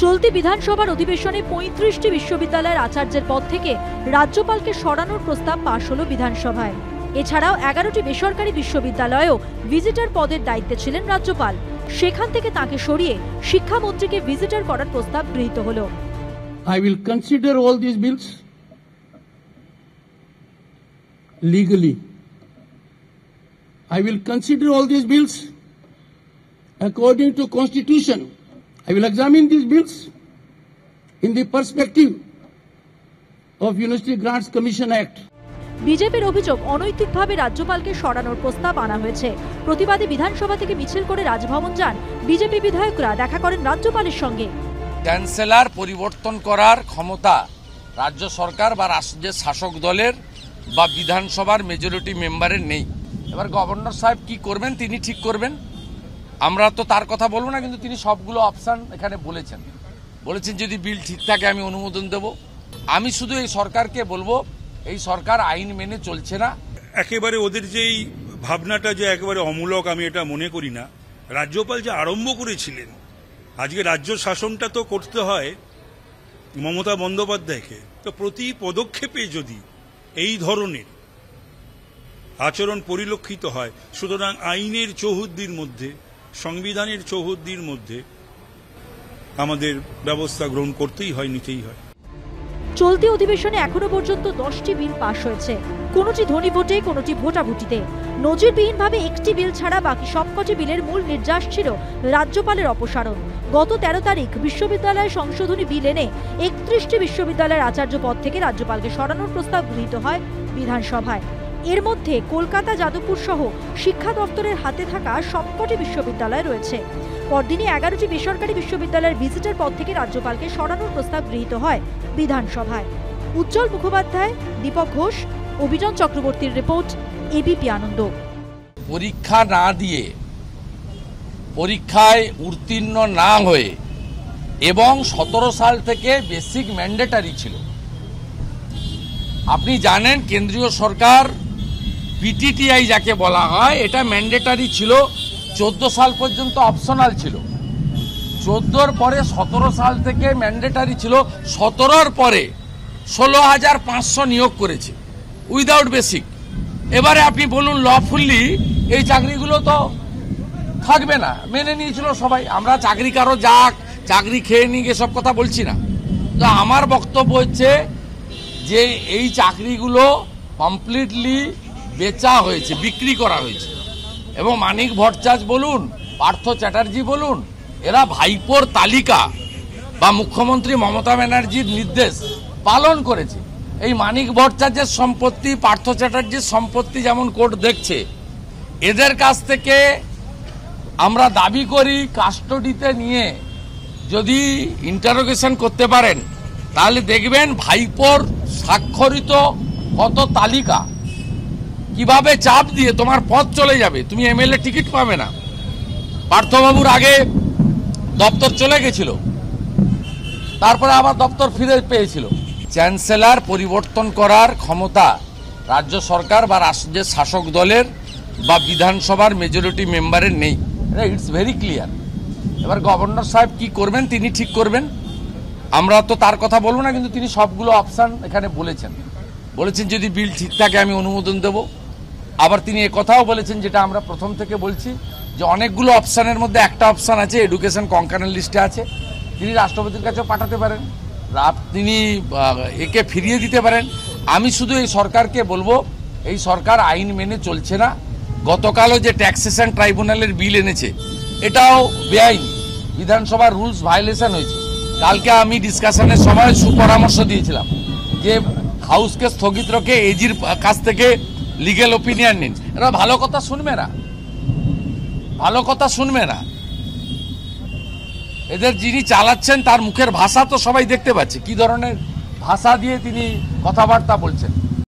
চলতি বিধানসভার অধিবেশনে পঁয়ত্রিশটি বিশ্ববিদ্যালয়ের আচার্যের পদ থেকে রাজ্যপালকে সরানোর প্রস্তাব পাশ হল বিধানসভায় এছাড়াও এগারোটি বেসরকারি বিশ্ববিদ্যালয়েও ভিজিটার পদের দায়িত্বে ছিলেন রাজ্যপাল সেখান থেকে তাকে সরিয়ে শিক্ষামন্ত্রীকে ভিজিটার করার প্রস্তাব গৃহীত হল I will consider all these bills legally. I will consider all these bills according to constitution. I will examine these bills in the perspective of University Grants Commission Act. বিজেপির অভিযোগ অনৈতিকভাবে রাজ্যপালকে সরানোর প্রস্তাব আনা হয়েছে। প্রতিবাদী বিধানসভা থেকে মিছিল করে রাজভবন যান বিজেপি বিধায়করা দেখা করেন রাজ্যপালের সঙ্গে। চ্যান্সেলর পরিবর্তন করার ক্ষমতা রাজ্য সরকার বা রাজ্যের শাসক দলের বা বিধানসভার মেজরিটি মেম্বারের নেই। এবার গভর্নর সাহেব কি করবেন তিনি ঠিক করবেন? আমরা তো তার কথা বলব না, কিন্তু তিনি সবগুলো অপশান এখানে বলেছেন। বলেছেন যদি বিল ঠিক থাকে, আমি অনুমোদন দেব। আমি শুধু এই সরকারকে বলব, এই সরকার আইন মেনে চলছে না। একেবারে ওদের যেই ভাবনাটা যে একেবারে অমূলক, আমি এটা মনে করি না। রাজ্যপাল যে আরম্ভ করেছিলেন, আজকে রাজ্য শাসনটা তো করতে হয় মমতা বন্দ্যোপাধ্যায়কে। তো প্রতি পদক্ষেপে যদি এই ধরনের আচরণ পরিলক্ষিত হয়, সুতরাং আইনের চৌহদ্দির মধ্যে সংবিধানের চৌহদ্দির মধ্যে আমাদের ব্যবস্থা গ্রহণ করতেই হয়, নিতেই হয়। চলতি অধিবেশনে এখনও পর্যন্ত দশটি বিল পাশ হয়েছে। কোনোটি ধনী ভোটে, কোনোটি ভোটাভুটিতে। নজিরবিহীনভাবে একটি বিল ছাড়া বাকি সবকটি বিলের মূল নির্যাস ছিল রাজ্যপালের অপসারণ। গত তেরো তারিখ বিশ্ববিদ্যালয় সংশোধনী বিল এনে একত্রিশটি বিশ্ববিদ্যালয়ের আচার্য পদ থেকে রাজ্যপালকে সরানোর প্রস্তাব গৃহীত হয় বিধানসভায়। এর মধ্যে কলকাতা, যাদবপুর সহ শিক্ষা দপ্তরের হাতে থাকা সবকটি বিশ্ববিদ্যালয় রয়েছে। পরদিনই এগারোটি বেসরকারি বিশ্ববিদ্যালয়ের ভিজিটের পদ থেকে রাজ্যপালকে সরানোর প্রস্তাব গৃহীত হয় বিধানসভায়। উজ্জ্বল মুখোপাধ্যায়, দীপক ঘোষ অভিযান চক্রবর্তীর রিপোর্ট, এবিপি আনন্দ। পরীক্ষা না দিয়ে পরীক্ষায় উত্তীর্ণ না হয়ে এবং সতেরো সাল থেকে বেসিক ম্যান্ডেটারি ছিল। আপনি জানেন কেন্দ্রীয় সরকার পিটিটিআই যাকে বলা হয়, এটা ম্যান্ডেটারি ছিল, চোদ্দ সাল পর্যন্ত অপশনাল ছিল। চোদ্দোর পরে সতেরো সাল থেকে ম্যান্ডেটারি ছিল, সতেরোর পরে ষোলো হাজার পাঁচশো নিয়োগ করেছে উইদাউট বেসিক এবারে আপনি বলুন লফুল্লি এই চাকরিগুলো তো থাকবে না, মেনে নিয়েছিল সবাই। আমরা চাকরি কারও যাক, চাকরি খেয়ে নিয়ে সব কথা বলছি না। তো আমার বক্তব্য হচ্ছে যে এই চাকরিগুলো কমপ্লিটলি বেচা হয়েছে, বিক্রি করা হয়েছে। এবং মানিক ভট্টাচার্য বলুন, পার্থ চ্যাটার্জি বলুন, এরা ভাইপোর তালিকা বা মুখ্যমন্ত্রী মমতা ব্যানার্জির নির্দেশ পালন করেছে। এই মানিক ভট্টাচার্যের সম্পত্তি, পার্থ চ্যাটার্জির সম্পত্তি যেমন কোর্ট দেখছে, এদের কাছ থেকে আমরা দাবি করি, কাস্টডিতে নিয়ে যদি ইন্টারোগেশন করতে পারেন, তাহলে দেখবেন ভাইপোর স্বাক্ষরিত কত তালিকা। কীভাবে চাপ দিয়ে তোমার পথ চলে যাবে? তুমি এমএলএ টিকিট পাবে না। পার্থবাবুর আগে দপ্তর চলে গেছিল। তারপরে আবার দপ্তর ফিরে পেয়েছিল। চ্যান্সেলার পরিবর্তন করার ক্ষমতা রাজ্য সরকার বা রাজ্যের শাসক দলের বা বিধানসভার মেজরিটি মেম্বারের নেই। ইটস ভেরি ক্লিয়ার এবার গভর্নর সাহেব কি করবেন, তিনি ঠিক করবেন? আমরা তো তার কথা বলব না, কিন্তু তিনি সবগুলো অপশান এখানে বলেছেন। বলেছেন যদি বিল ঠিক থাকে, আমি অনুমোদন দেব। আবার তিনি কথাও বলেছেন, যেটা আমরা প্রথম থেকে বলছি, যে অনেকগুলো অপশানের মধ্যে একটা অপশান আছে, এডুকেশন কনকারেন্ট লিস্টে আছে। তিনি রাষ্ট্রপতির কাছেও পাঠাতে পারেন। তিনি একে ফিরিয়ে দিতে পারেন। আমি শুধু এই সরকারকে বলব, এই সরকার আইন মেনে চলছে না। গতকালও যে ট্যাক্সেশন ট্রাইব্যুনালের বিল এনেছে, এটাও বেআইন। বিধানসভার রুলস ভায়োলেশন হয়েছে। কালকে আমি ডিসকাশনের সময় সুপরামর্শ দিয়েছিলাম, যে হাউসকে স্থগিত রেখে এজির কাছ থেকে লিগেল ওপিনিয়ন নিন। এরা ভালো কথা শুনবে না। ভালো কথা শুনবে না। এদের যিনি চালাচ্ছেন, তার মুখের ভাষা তো সবাই দেখতে পাচ্ছে। কি ধরনের ভাষা দিয়ে তিনি কথাবার্তা বলছেন?